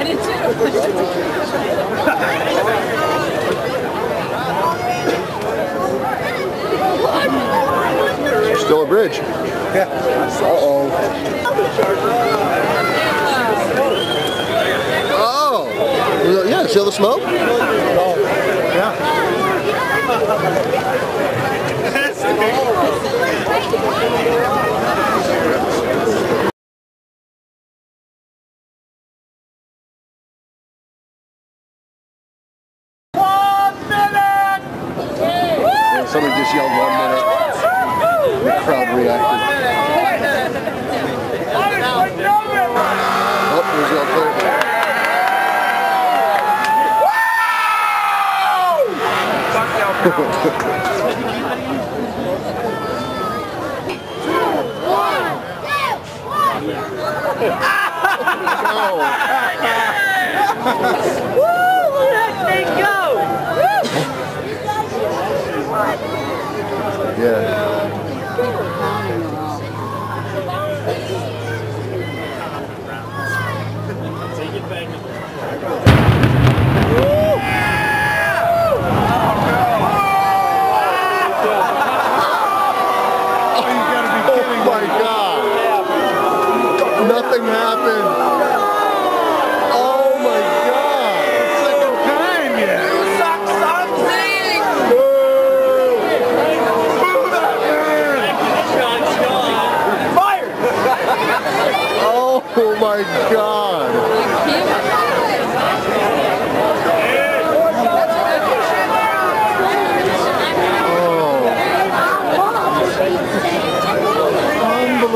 I did too. Still. Yeah. Uh-oh. Oh. Yeah, see all the smoke? Yeah, somebody just yelled one minute.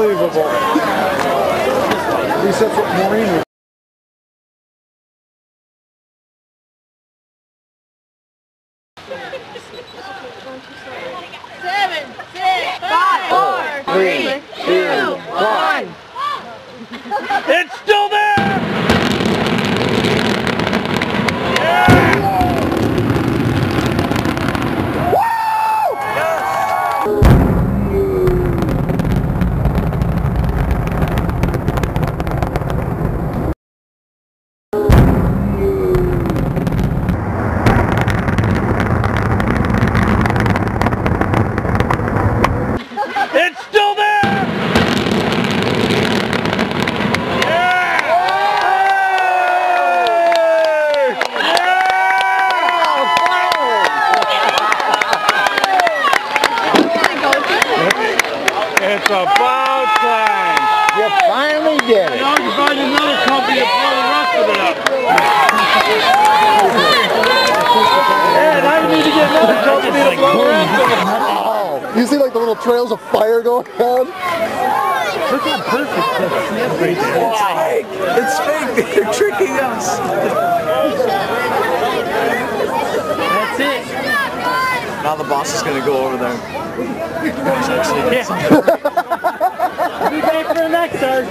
Unbelievable. At least that's what Maureen was. Seven, six, five, four, three, two, one. It's still there! It's still there! It's about time. You finally did it. Now you find another company to blow the rest of it up. yeah, now you need to get another company to blow the rest of it up. Oh, you see like the little trails of fire going on? Look how perfect that snap right there. It's fake. They're tricking us. That's it. Now the boss is gonna go over there. Yeah. Be back for the next start.